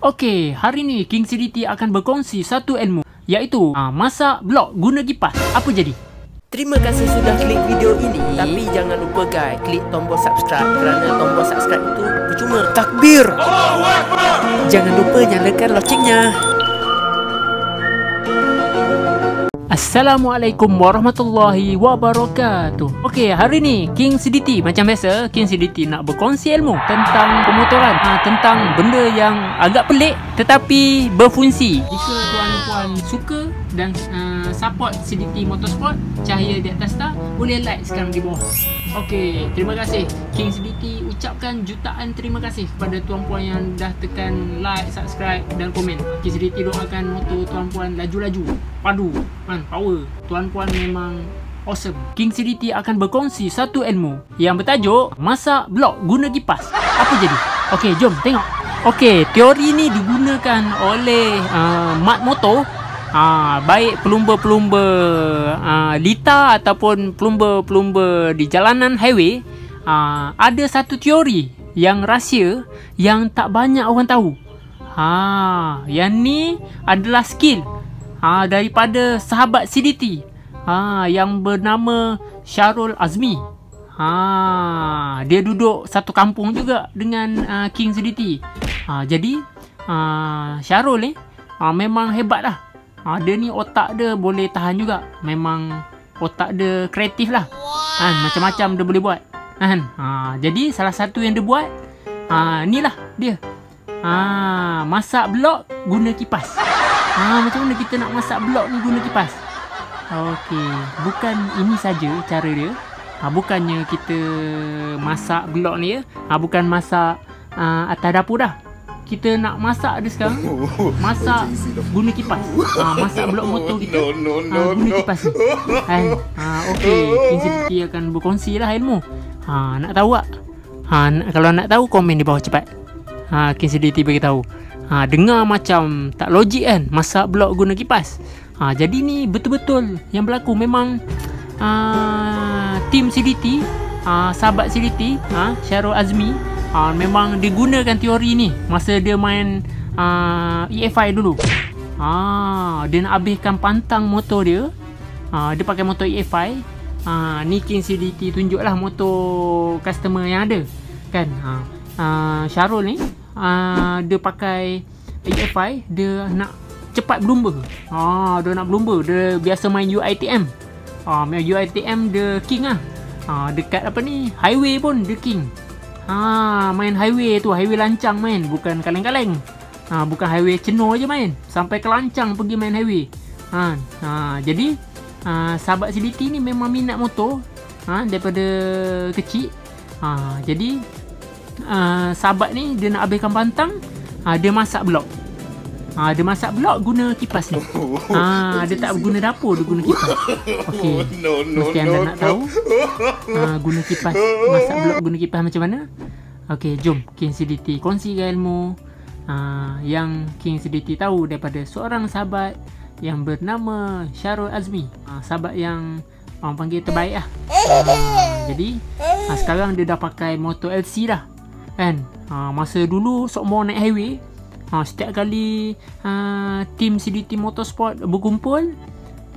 Okey, hari ni King CDT akan berkongsi satu ilmu iaitu uh, masak blok guna kipas. Apa jadi? Terima kasih sudah klik video ini. Tapi jangan lupa guys Klik tombol subscribe. Kerana tombol subscribe itu percuma Takbir. Jangan lupa nyalakan loncengnya Assalamualaikum warahmatullahi wabarakatuh. Okey, hari ni King CDT Macam biasa, King CDT nak berkongsi ilmu Tentang pemotoran. Ha, Tentang benda yang agak pelik Tetapi berfungsi. Jika tuan-puan suka dan uh, support CDT Motorsport Cahaya di atas tak Boleh like sekarang di bawah. Okey, terima kasih King CDT ucapkan jutaan terima kasih Kepada tuan-puan yang dah tekan like, subscribe dan komen. CDT doakan motor tuan-puan laju-laju. Padu, man, power. Tuan-puan memang awesome. King CDT akan berkongsi satu ilmu Yang bertajuk Masak blok guna kipas. Apa jadi? Okey, jom tengok. Okey, teori ni digunakan oleh uh, mat motor Ha, baik pelumba-pelumba ha, lita ataupun pelumba-pelumba di jalanan highway ha, ada satu teori yang rahsia yang tak banyak orang tahu. Ha, yang ni adalah skill ha, daripada sahabat CDT ha, yang bernama Syarul Azmi. Ha, dia duduk satu kampung juga dengan uh, King CDT. Ha, jadi uh, Syarul ni uh, memang hebat lah. Ha, dia ni otak dia boleh tahan juga. Memang otak dia kreatif lah. Kan, macam-macam dia boleh buat. Kan? Ha, jadi salah satu yang dia buat, ha, ni lah dia. Ha, masak blok guna kipas. Ha, macam mana kita nak masak blok ni guna kipas? Okey, bukan ini saja cara dia. Ha, bukannya kita masak blok ni ya. Ha, bukan masak uh, atas dapur dah kita nak masak dia sekarang masak guna kipas ha, masak blok motor kita ha, guna kipas ni ha, ok King akan berkongsi lah ilmu ha, nak tahu tak ha, kalau nak tahu komen di bawah cepat ha, King CDT beritahu ha, dengar macam tak logik kan masak blok guna kipas ha, jadi ni betul-betul yang berlaku memang uh, tim CDT uh, sahabat CDT uh, Syarul Azmi uh, memang digunakan teori ni masa dia main uh, EFI dulu. Ah, dia nak habiskan pantang motor dia. Ah, dia pakai motor EFI. Ah, ni King CDT tunjuklah motor customer yang ada. Kan? Ah, ah Syarul ni ah, dia pakai EFI, dia nak cepat berlumba. Ah, dia nak berlumba. Dia biasa main UITM. Ah, main UITM dia king ah. Ah, dekat apa ni? Highway pun dia king. Ha, main highway tu, highway lancang main, bukan kaleng-kaleng. Ha, bukan highway ceno je main. Sampai ke lancang pergi main highway. Ha, ha jadi ha, sahabat CDT ni memang minat motor ha, daripada kecil. Ha, jadi ha, sahabat ni dia nak habiskan pantang, ha, dia masak blok. Ha, dia masak blok guna kipas ni. Ha, dia tak guna dapur, dia guna kipas. Okey. Mesti anda nak tahu ha, guna kipas, masak blok guna kipas macam mana? Okey, jom King CDT kongsikan ilmu ha, yang King CDT tahu daripada seorang sahabat yang bernama Syarul Azmi. Ha, sahabat yang orang panggil terbaik lah. Ha, jadi, ha, sekarang dia dah pakai motor LC dah. Kan? Ha, masa dulu sok mau naik highway, ha, setiap kali ha, tim CDT Motorsport berkumpul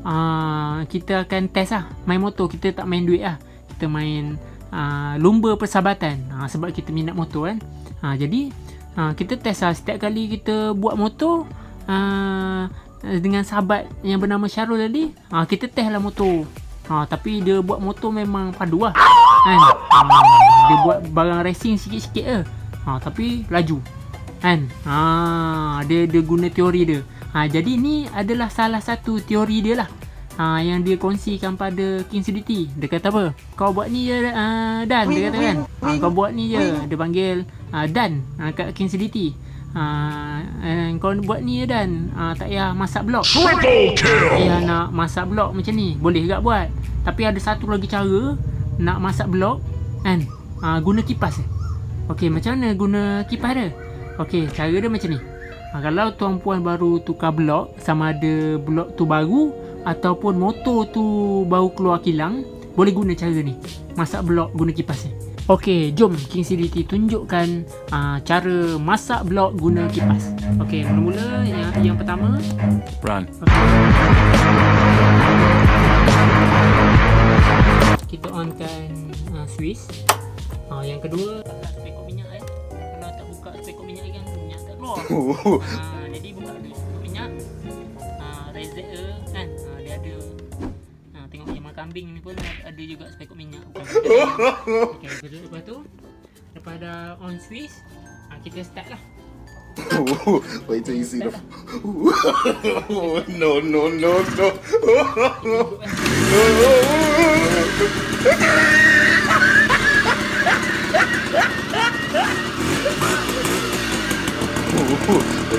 ha, kita akan test lah main motor kita tak main duit lah kita main ha, lumba persahabatan ha, sebab kita minat motor kan ha, jadi ha, kita test lah setiap kali kita buat motor ha, dengan sahabat yang bernama Syarul tadi ha, kita test lah motor. Ha, tapi dia buat motor memang padu lah kan? ha, dia buat barang racing sikit-sikit je. Ha, tapi laju kan? Ha dia dia guna teori dia. Ha jadi ni adalah salah satu teori dia lah ha yang dia kongsikan pada King CDT dia kata apa? Kau buat ni je uh, dan dia kata kan? ha, kau buat ni je dia panggil uh, dan uh, kat King CDT ha uh, kau buat ni je dan uh, tak payah masak blok tak payah nak masak blok macam ni boleh juga buat tapi ada satu lagi cara nak masak blok kan uh, guna kipas Okey, macam mana guna kipas dia? Okey, cara dia macam ni. Ha, kalau tuan puan baru tukar blok sama ada blok tu baru ataupun motor tu baru keluar kilang, boleh guna cara ni. Masak blok guna kipas ni. Okey, jom King CDT tunjukkan uh, cara masak blok guna kipas. Okey, mula-mula yang yang pertama. Run. Okay. Kita onkan uh, Swiss. Uh, yang kedua, spekot minyak eh. Kalau tak buka spekot minyak kan minyak tak keluar. uh, jadi buka dulu spekot minyak. Uh, reset eh, kan. Uh, dia ada kambing ni pun ada juga spekot minyak. Okey, okay, lepas tu dah on Swiss, uh, kita start lah. Wait till you see the. no, no, no, no. Wait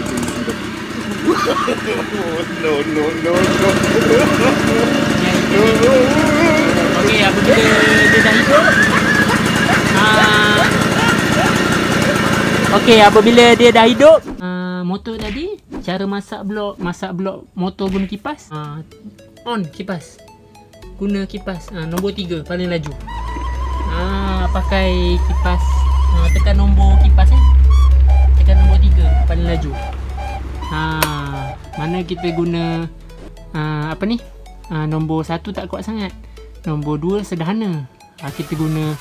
till you see the. no, no, no, no. Okey, apabila dia dah hidup? Uh, Okey, apabila dia dah hidup? Uh, Motor tadi Cara masak blok Masak blok motor guna kipas. Uh, On kipas. Guna kipas. Uh, Nombor 3 paling laju. Uh, Pakai kipas. Uh, Tekan nombor kipas eh. Tekan nombor 3 paling laju. Uh, Mana kita guna uh, Apa ni uh, Nombor 1 tak kuat sangat Nombor 2 sederhana uh, Kita guna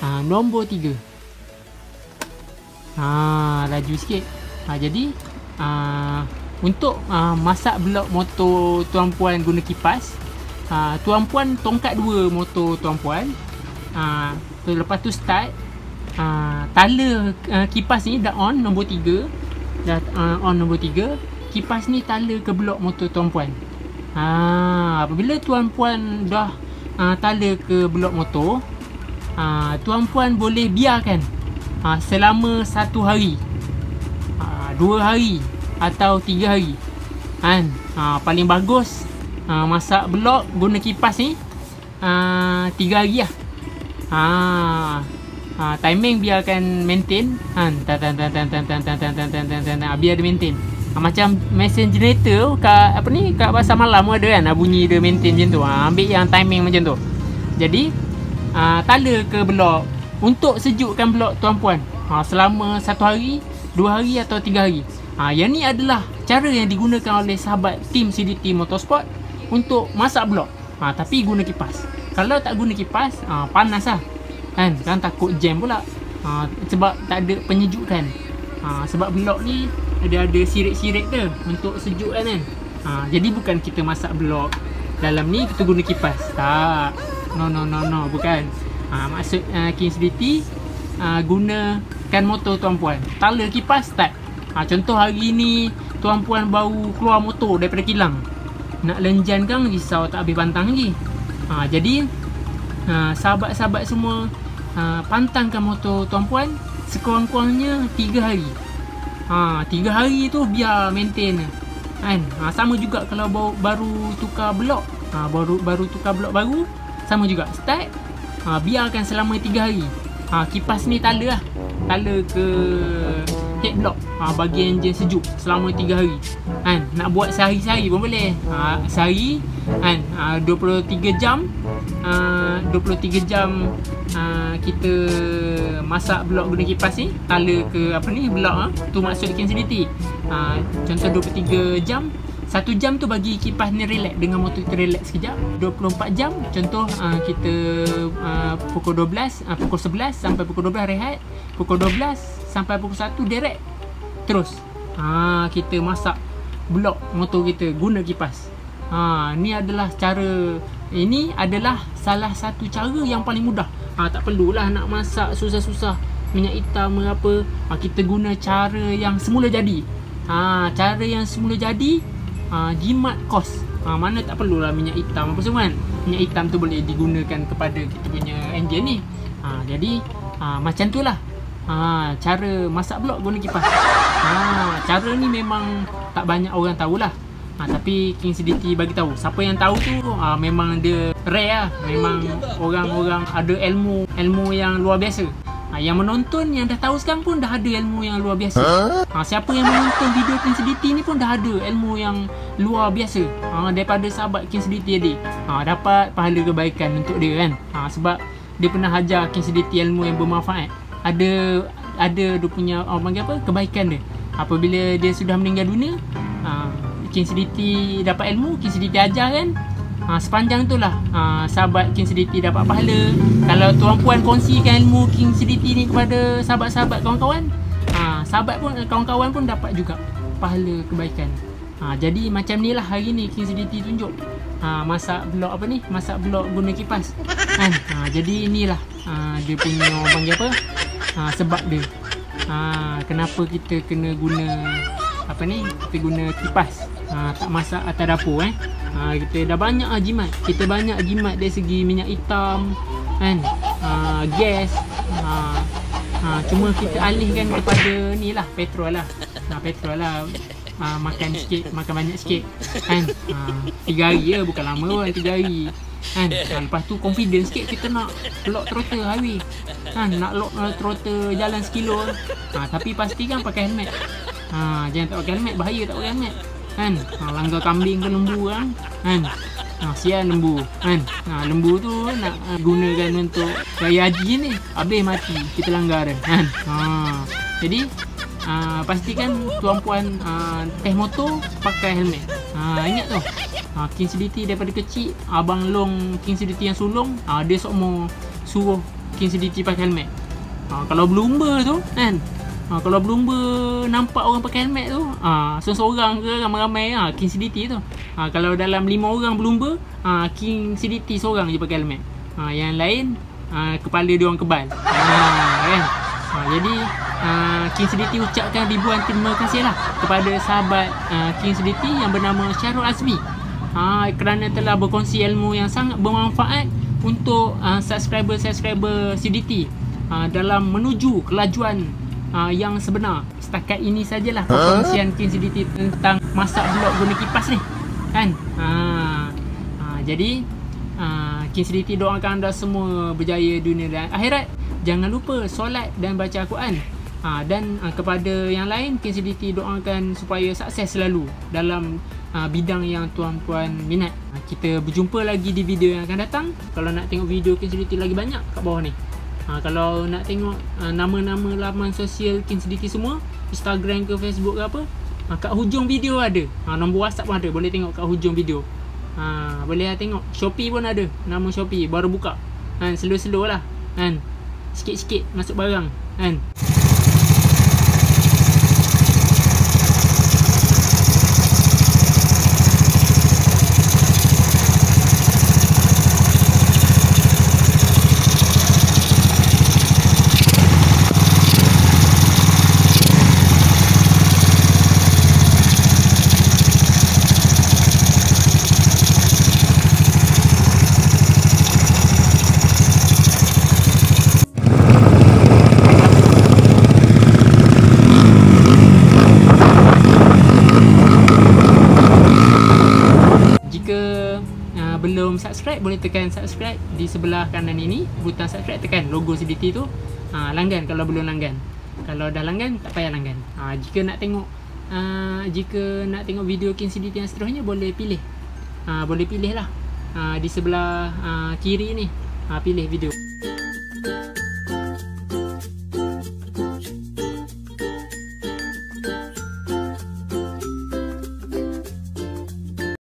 uh, Nombor 3 Ha, laju sikit. Ha, jadi uh, untuk uh, masak blok motor tuan puan guna kipas, uh, tuan puan tongkat dua motor tuan puan. Uh, lepas tu start uh, tala uh, kipas ni dah on nombor 3. Dah uh, on nombor 3. Kipas ni tala ke blok motor tuan puan. Ha, apabila tuan puan dah uh, tala ke blok motor, uh, tuan puan boleh biarkan ha, selama satu hari ha, dua hari atau tiga hari kan ha, paling bagus ha, masak blok guna kipas ni ha, tiga hari lah ha, ha, timing biarkan maintain kan tan tan tan tan tan tan tan tan tan tan tan tan ha, macam mesin generator kat apa ni kat pasar malam ada kan bunyi dia maintain macam tu ha, ambil yang timing macam tu jadi uh, tala ke blok untuk sejukkan blok tuan-puan ha, selama satu hari, dua hari atau tiga hari. Ha, yang ni adalah cara yang digunakan oleh sahabat tim CDT Motorsport untuk masak blok. Ha, tapi guna kipas. Kalau tak guna kipas, ha, panas lah. Kan? Kan takut jam pula. Ha, sebab tak ada penyejukan. Ha, sebab blok ni dia ada sirik-sirik dia untuk sejuk kan. Ha, jadi bukan kita masak blok dalam ni kita guna kipas. Tak. No no no no bukan. Ha, maksud uh, King CDT uh, gunakan motor tuan-puan. Tala kipas start. Ha, contoh hari ni tuan-puan baru keluar motor daripada kilang. Nak lenjan kan risau tak habis pantang lagi. Ha, jadi uh, sahabat-sahabat semua uh, pantangkan motor tuan-puan sekurang-kurangnya 3 hari. Ha, 3 hari tu biar maintain. Kan? Ha, sama juga kalau baru, baru tukar blok. Ha, baru baru tukar blok baru sama juga. Start ha, biarkan selama 3 hari ha, kipas ni tala lah tala ke head block ha, bagi enjin sejuk selama 3 hari kan nak buat sehari-sehari pun boleh ha, sehari kan ha, 23 jam ha, 23 jam ha, kita masak blok guna kipas ni tala ke apa ni blok ha, tu maksud sensitivity ha, contoh 23 jam satu jam tu bagi kipas ni relax dengan motor kita relax sekejap. 24 jam contoh uh, kita uh, pukul 12 uh, pukul 11 sampai pukul 12 rehat pukul 12 sampai pukul 1 direct terus. Uh, kita masak blok motor kita guna kipas ha, ni adalah cara ini adalah salah satu cara yang paling mudah. Ha, tak perlulah nak masak susah-susah minyak hitam apa. Ha, kita guna cara yang semula jadi. Ha, cara yang semula jadi uh, jimat kos. Uh, mana tak perlulah minyak hitam apa semua kan. Minyak hitam tu boleh digunakan kepada kita punya enjin ni. Uh, jadi uh, macam tu lah. Uh, cara masak blok guna kipas. Uh, cara ni memang tak banyak orang tahulah Ha, tapi King CDT bagi tahu siapa yang tahu tu ha, memang dia rare lah memang orang-orang ada ilmu ilmu yang luar biasa Ha, yang menonton yang dah tahu sekarang pun dah ada ilmu yang luar biasa. Ha, siapa yang menonton video King Sediti ni pun dah ada ilmu yang luar biasa. Ha, daripada sahabat King Sediti tadi. Ha, dapat pahala kebaikan untuk dia kan. Ha, sebab dia pernah ajar King Siditi ilmu yang bermanfaat ada ada dia punya panggil apa kebaikan dia apabila dia sudah meninggal dunia uh, King Siditi dapat ilmu King Siditi ajar kan? Ha, sepanjang tu lah. Ha, sahabat King Siditi dapat pahala. Kalau tuan puan kongsikan ilmu King Siditi ni kepada sahabat-sahabat kawan-kawan ha, sahabat pun kawan-kawan pun dapat juga pahala kebaikan. Ha, jadi macam ni lah hari ni King Siditi tunjuk. Ha, masak blok apa ni? Masak blok guna kipas. Kan? Ha, jadi inilah ha, dia punya orang panggil apa? Ha, sebab dia. Ha, kenapa kita kena guna apa ni? Kita guna kipas ha, tak masak atas dapur eh. Ha, kita dah banyak lah jimat kita banyak jimat dari segi minyak hitam kan? Ha, gas. Ha, ha, cuma kita alihkan kepada ni lah petrol lah. Ha, petrol lah. Ha, makan sikit makan banyak sikit kan? Ha, tiga hari je bukan lama pun tiga hari kan? Ha, lepas tu confidence sikit kita nak lock throttle highway kan? Nak lock throttle jalan sekilo. Ha, tapi pastikan pakai helmet. Ha, jangan tak pakai helmet bahaya tak pakai helmet kan? Ha, langgar kambing ke lembu kan? Kan? Ha, sian lembu. Kan? Ha, lembu tu nak uh, gunakan untuk raya haji ni. Habis mati kita langgar kan? Ha, jadi uh, pastikan tuan puan uh, teh motor pakai helmet. Ha, ingat tu? Ha, King Siditi daripada kecil abang long King Siditi yang sulung ha, dia semua suruh King Siditi pakai helmet. Ha, kalau berlumba tu kan Ha, kalau berlumba nampak orang pakai helmet tu, ha, seorang ke ramai-ramai ha, King CDT tu. Ha, kalau dalam lima orang berlumba, ha, King CDT seorang je pakai helmet. Ha, yang lain ha, kepala dia orang kebal. Ha, kan? Ha, jadi ha, King CDT ucapkan ribuan terima kasih lah kepada sahabat ha, King CDT yang bernama Syarul Azmi. Ha, kerana telah berkongsi ilmu yang sangat bermanfaat untuk uh, subscriber-subscriber CDT uh, dalam menuju kelajuan uh, yang sebenar. Setakat ini sajalah perkongsian King CDT tentang masak blok guna kipas ni. Kan? Uh, uh, jadi uh, King CDT doakan anda semua berjaya dunia dan akhirat. Jangan lupa solat dan baca Al-Quran. Uh, dan uh, kepada yang lain King CDT doakan supaya sukses selalu dalam uh, bidang yang tuan-tuan minat. Uh, kita berjumpa lagi di video yang akan datang. Kalau nak tengok video King CDT lagi banyak kat bawah ni Ha, kalau nak tengok ha, nama-nama laman sosial King Sediti semua Instagram ke Facebook ke apa ha, Kat hujung video ada ha, Nombor WhatsApp pun ada Boleh tengok kat hujung video ha, Boleh lah tengok Shopee pun ada Nama Shopee Baru buka ha, Slow-slow lah kan? Sikit-sikit masuk barang kan? belum subscribe boleh tekan subscribe di sebelah kanan ini butang subscribe tekan logo CDT tu. Ha, langgan kalau belum langgan. Kalau dah langgan tak payah langgan. Ha, jika nak tengok ha, jika nak tengok video King CDT yang seterusnya boleh pilih. Ha, boleh pilih lah. Ha, di sebelah ha, kiri ni. Ha, pilih video